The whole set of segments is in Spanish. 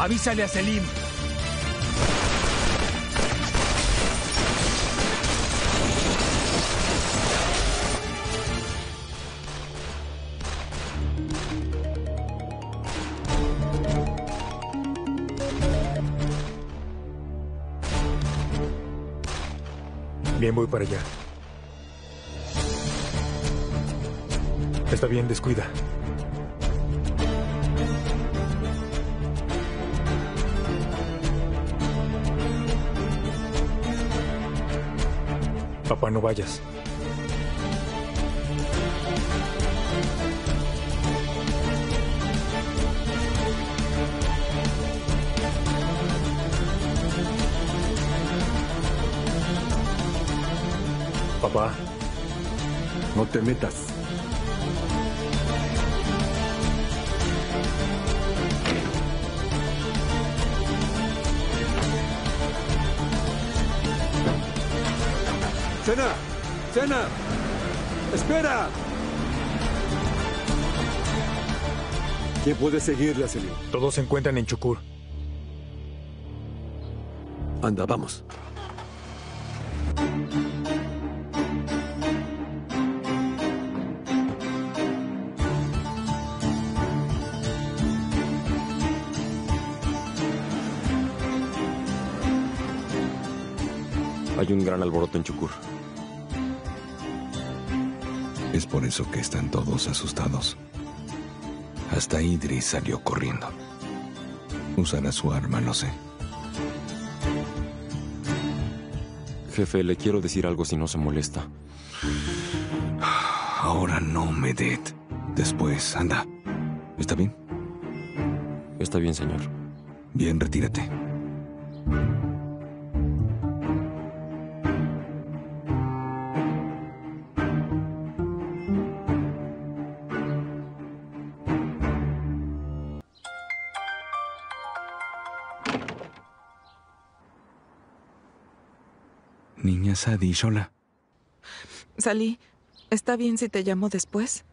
Avísale a Selim. Bien, voy para allá. Está bien, descuida. Papá, no vayas. Papá, No te metas. ¡Cena! ¡Cena! ¡Espera! ¿Quién puede seguirle a Selim? todos se encuentran en Chukur. Anda, vamos. Hay un gran alboroto en Chukur. Es por eso que están todos asustados. Hasta Idris salió corriendo. Usará su arma, lo sé. Jefe, le quiero decir algo si no se molesta. Ahora no, Medet. Después, anda. ¿Está bien? Está bien, señor. Bien, retírate. Niña Sadish, hola. Salí. ¿Está bien si te llamo después?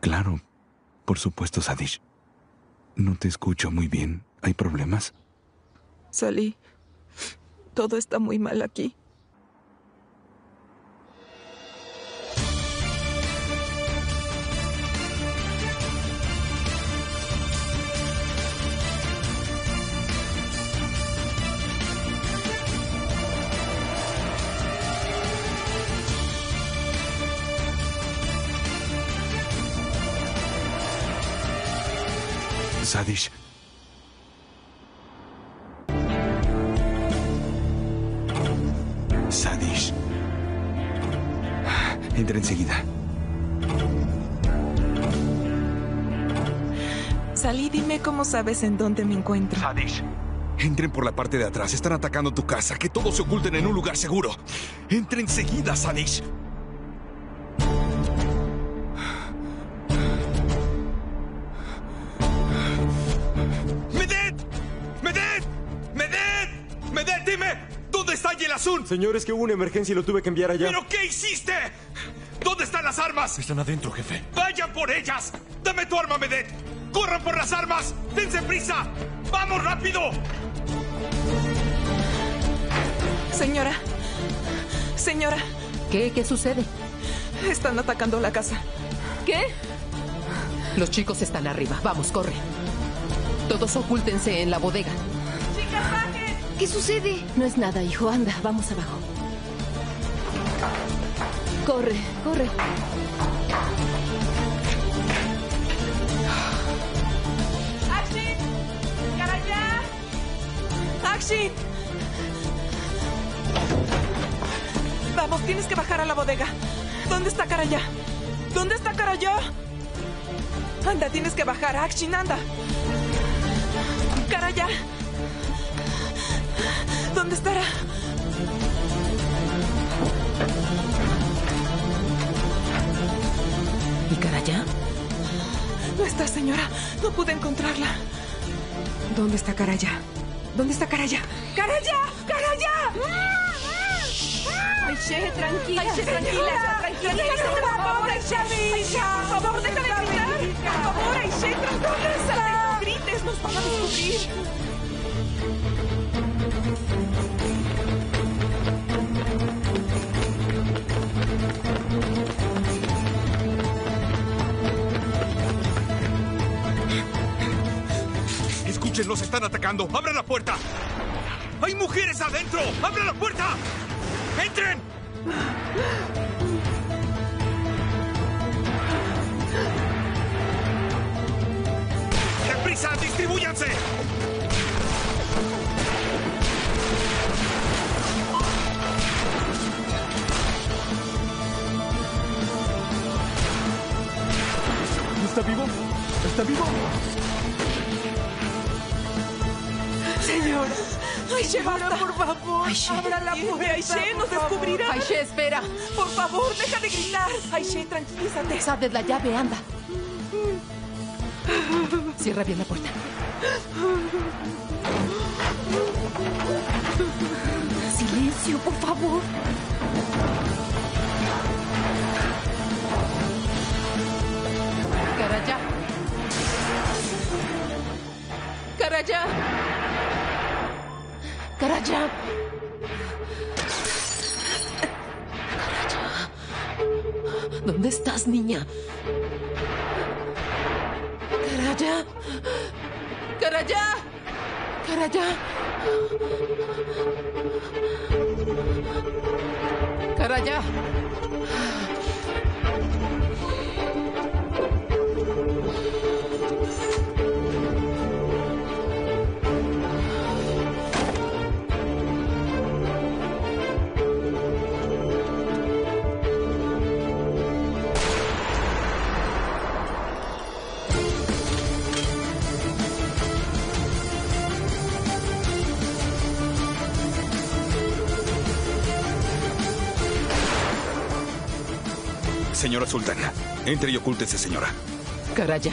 Claro, por supuesto, Sadish. No te escucho muy bien. ¿Hay problemas? Salí. Todo está muy mal aquí. Sadish. Sadish. Entra enseguida. Salí, dime cómo sabes en dónde me encuentro. Sadish. Entren por la parte de atrás. Están atacando tu casa. Que todos se oculten en un lugar seguro. Entra enseguida, Sadish. ¿Dónde está Yelasun? Señores, que hubo una emergencia y lo tuve que enviar allá. ¿Pero qué hiciste? ¿Dónde están las armas? Están adentro, jefe. ¡Vayan por ellas! ¡Dame tu arma, Medet! ¡Corran por las armas! ¡Dense prisa! ¡Vamos rápido! Señora. Señora, ¿Qué? ¿Qué sucede? están atacando la casa. ¿Qué? Los chicos están arriba. Vamos, corre. Todos ocúltense en la bodega. ¿Qué sucede? No es nada, hijo. Anda, vamos abajo. Corre, corre. ¡Akshin! Vamos, tienes que bajar a la bodega. ¿Dónde está Karaya? ¿Dónde está Karaya? Anda, tienes que bajar. Akshin, anda. Karaya. ¿Dónde estará? ¿Y Caraya? No está, señora. No pude encontrarla. ¿Dónde está Karaya? ¿Dónde está Karaya? ¡Karaya! ¡Karaya! Aishe, tranquila. Aishe, tranquila. Tranquila, por favor, Aisha, mi hija. Por favor, deja de gritar. Por favor, Aishe, tranquila. No grites, nos Los están atacando. ¡Abran la puerta! ¡Hay mujeres adentro! ¡Abran la puerta! ¡Entren! ¡Deprisa! ¡Distribúyanse! ¿Está vivo? ¿Está vivo? Señora. Aishe, basta. por favor. Aishe. Abra la puerta. Aishe, nos descubrirá. Aishe, espera. Por favor, deja de gritar. Aishe, tranquilízate. Sabes la llave, anda. Cierra bien la puerta. Silencio, por favor. Caraya. Caraya. Caraya. Caraya. ¿Dónde estás, niña? Caraya. Caraya. Caraya. Caraya. Señora Sultana, entre y ocúltese, señora. Caraya.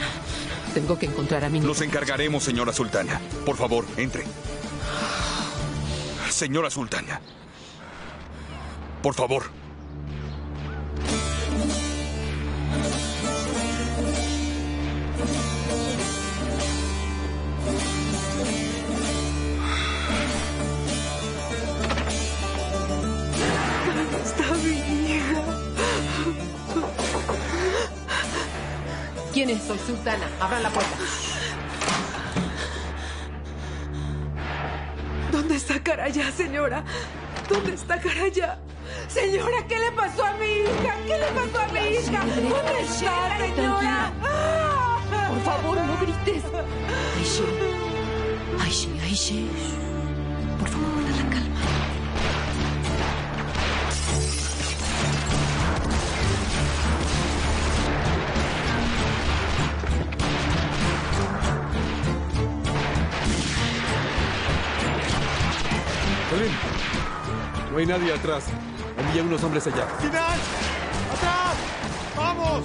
Tengo que encontrar a mi niña. Nos encargaremos, señora Sultana. Por favor, entre. Señora Sultana. Por favor. Soy Sultana. Abran la puerta. ¿Dónde está Caraya, señora? ¿Dónde está Caraya? Señora, ¿qué le pasó a mi hija? ¿Qué le pasó a mi hija? ¿Dónde está, señora? Por favor, no grites. Aishe. Aishe, Aishe. Por favor, guarda la calma. No hay nadie atrás. Había unos hombres allá. ¡Final! ¡Atrás! ¡Vamos!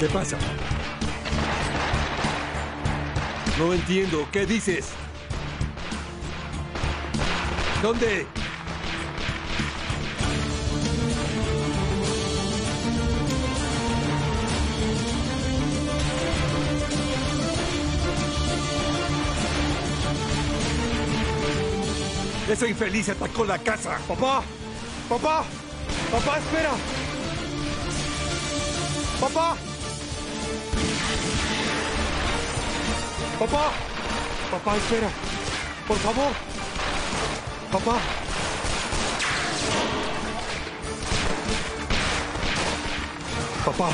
¿Qué pasa? No entiendo. ¿Qué dices? ¿Dónde? Ese infeliz atacó la casa. ¡Papá! ¡Papá! ¡Papá, espera! ¡Papá! ¡Papá! ¡Papá, espera! ¡Por favor! ¡Papá! Papá,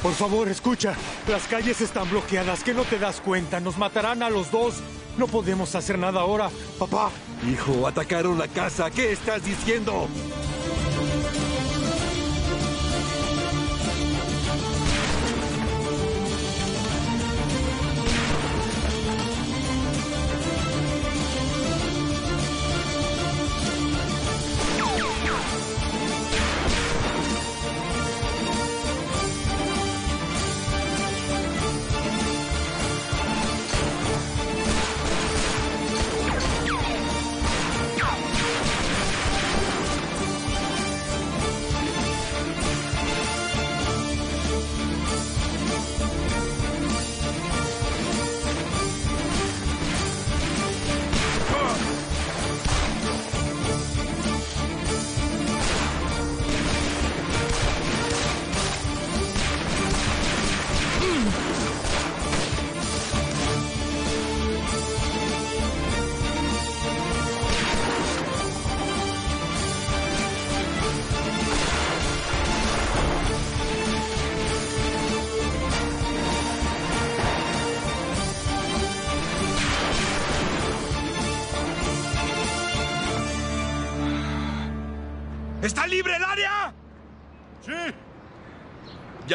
por favor, escucha. Las calles están bloqueadas. ¿Qué no te das cuenta? Nos matarán a los dos. No podemos hacer nada ahora. Papá, Hijo, atacaron la casa. ¿Qué estás diciendo?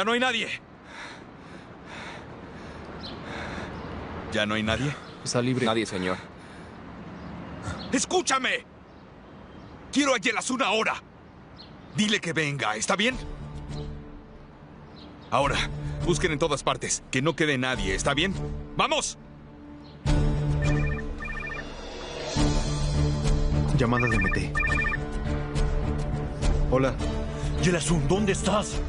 Ya no hay nadie. ¿Ya no hay nadie? Está libre. Nadie, señor. ¡Escúchame! Quiero a Yelasun ahora. Dile que venga, ¿está bien? Ahora, busquen en todas partes. Que no quede nadie, ¿está bien? ¡Vamos! Llamada de MT. Hola. Yelasun, ¿dónde estás?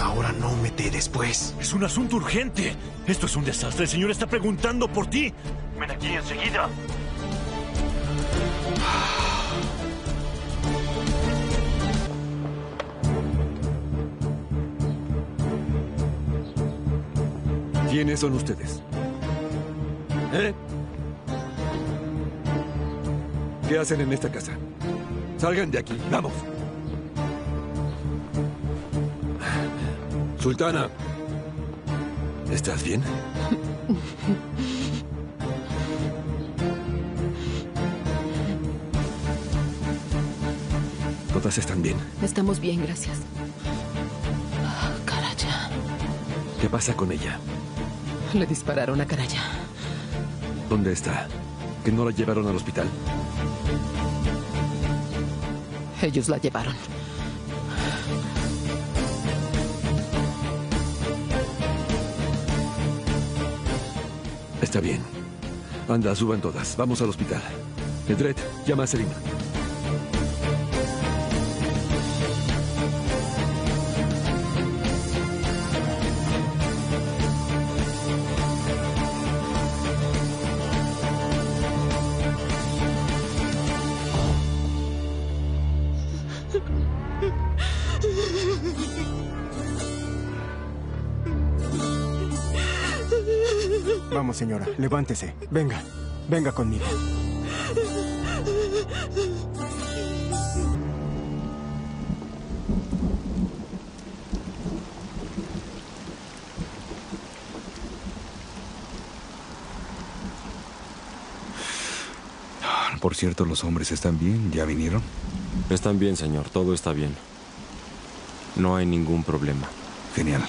Ahora no MT después. Es un asunto urgente. Esto es un desastre. El señor está preguntando por ti. Ven aquí enseguida. ¿Quiénes son ustedes? ¿Eh? ¿Qué hacen en esta casa? Salgan de aquí, vamos. Sultana, ¿estás bien? Todas están bien. Estamos bien, gracias. Ah, Caraya. ¿Qué pasa con ella? Le dispararon a Caraya. ¿Dónde está? ¿Que no la llevaron al hospital? Ellos la llevaron. Está bien. Anda, suban todas. Vamos al hospital. Edred, llama a Selina. Señora, levántese. Venga, venga conmigo. Por cierto, los hombres están bien. ¿Ya vinieron? Están bien, señor. Todo está bien. No hay ningún problema. Genial.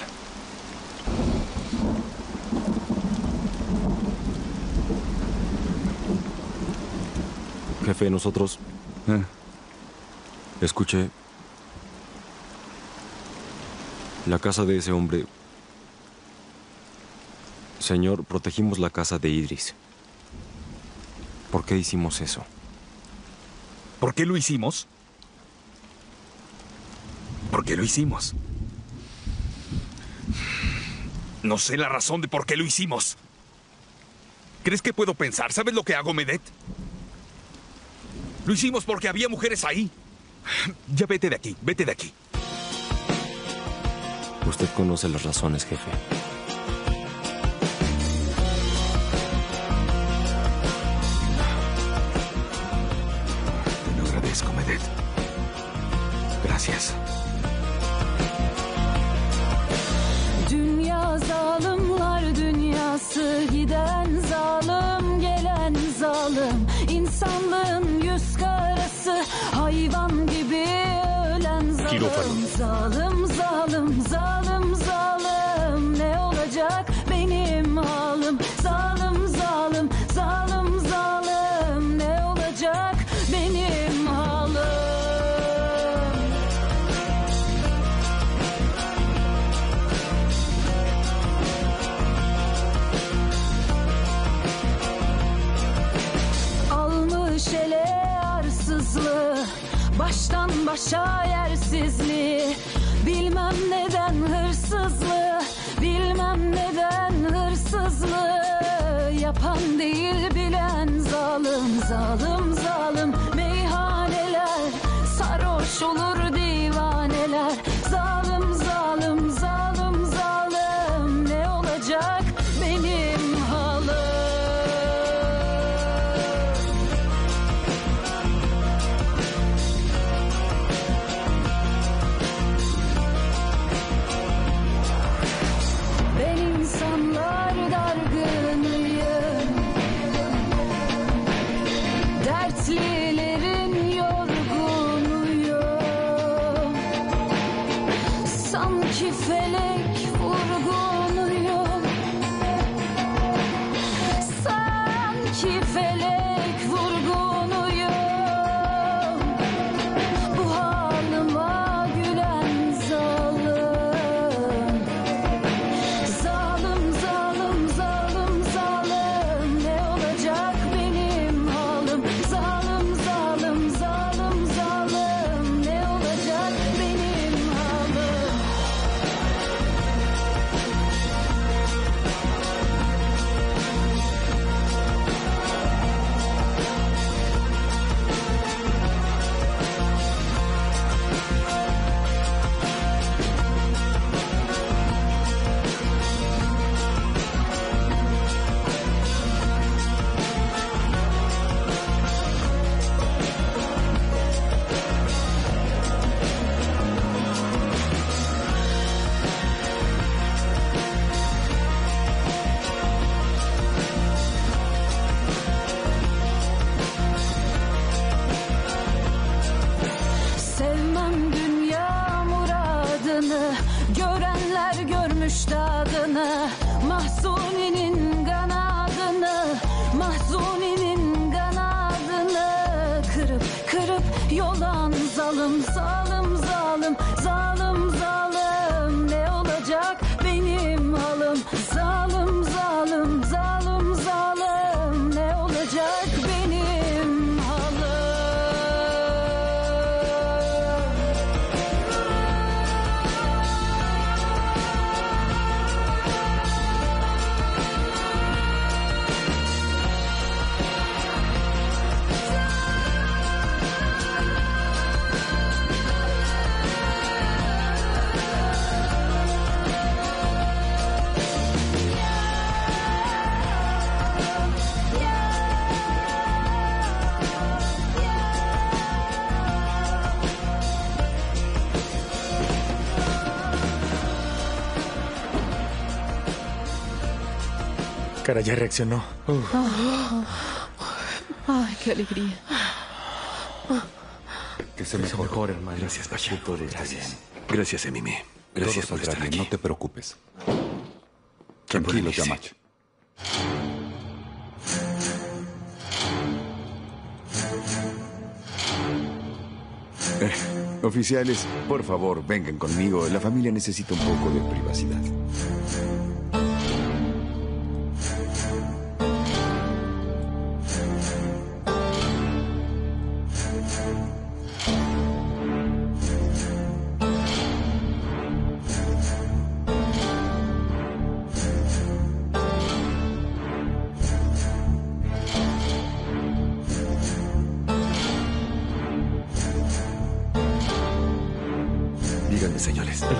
Jefe, nosotros... Escuché... La casa de ese hombre... Señor, protegimos la casa de Idris. ¿Por qué hicimos eso? ¿Por qué lo hicimos? ¿Por qué lo hicimos? No sé la razón de por qué lo hicimos. ¿Crees que puedo pensar? ¿Sabes lo que hago, Medet? Lo hicimos porque había mujeres ahí. Ya vete de aquí, vete de aquí. Usted conoce las razones, jefe. te lo agradezco, Medet. Gracias. Dünya zalimler dünyası giden zalim gelen zalim insanlığın yüz karası hayvan gibi ölen zalim zalim zalim zalim Cara ya reaccionó. Ay, qué alegría. Que se mejor, hermano. Gracias, Pasha. Gracias. Gracias, Emimi. Gracias por estar aquí. No te preocupes. ¿Quién puede Tranquilo? Yamach. Eh, oficiales, por favor, vengan conmigo. La familia necesita un poco de privacidad.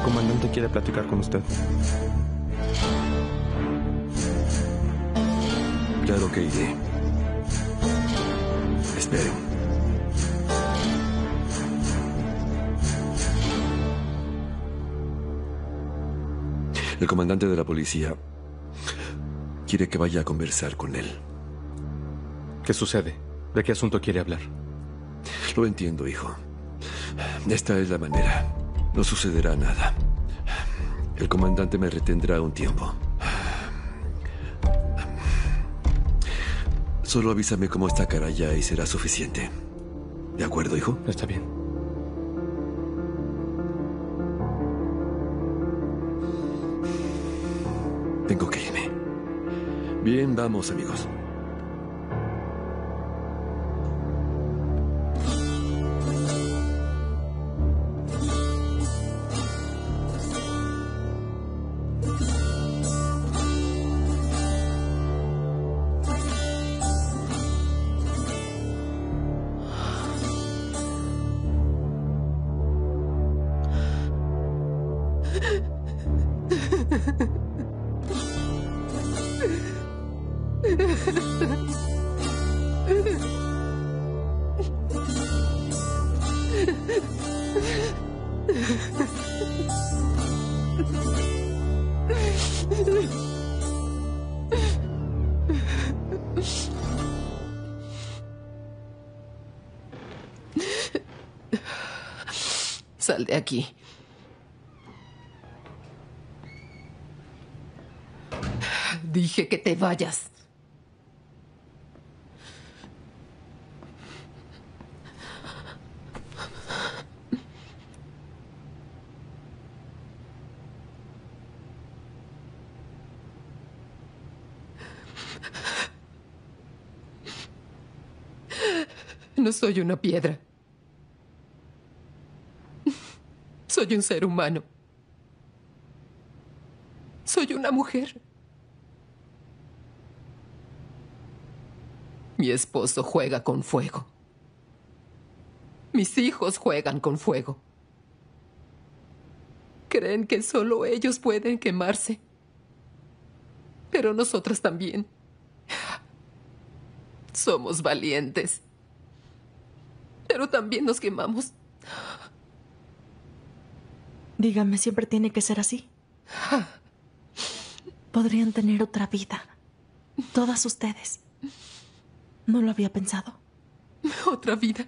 Comandante quiere platicar con usted. Claro que iré. Esperen. El comandante de la policía quiere que vaya a conversar con él. ¿Qué sucede? ¿De qué asunto quiere hablar? Lo entiendo, hijo. Esta es la manera. No sucederá nada. El comandante me retendrá un tiempo. Solo avísame cómo está Caraya y será suficiente. ¿De acuerdo, hijo? Está bien. Tengo que irme. Bien, vamos, amigos. Sal de aquí. Dije que te vayas. No soy una piedra. Soy un ser humano. Soy una mujer. Mi esposo juega con fuego. Mis hijos juegan con fuego. Creen que solo ellos pueden quemarse. Pero nosotros también. Somos valientes. Pero también nos quemamos. Dígame, ¿siempre tiene que ser así? Podrían tener otra vida. Todas ustedes. No lo había pensado. Otra vida.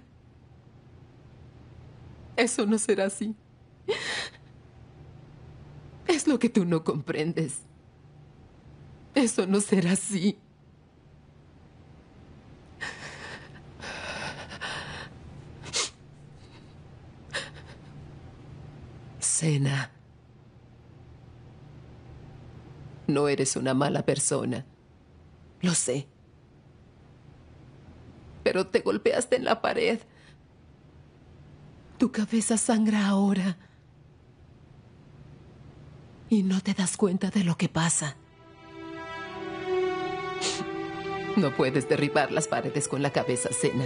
Eso no será así. Es lo que tú no comprendes. Eso no será así. Cena. No eres una mala persona. Lo sé. Pero te golpeaste en la pared. Tu cabeza sangra ahora. Y no te das cuenta de lo que pasa. No puedes derribar las paredes con la cabeza, Cena.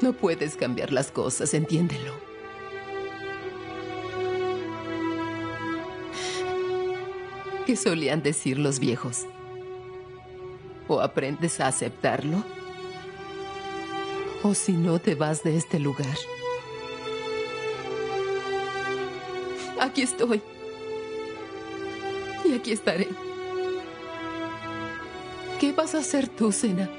No puedes cambiar las cosas, entiéndelo. ¿Qué solían decir los viejos? O aprendes a aceptarlo, o si no te vas de este lugar. Aquí estoy. Y aquí estaré. ¿Qué vas a hacer tú, Sena?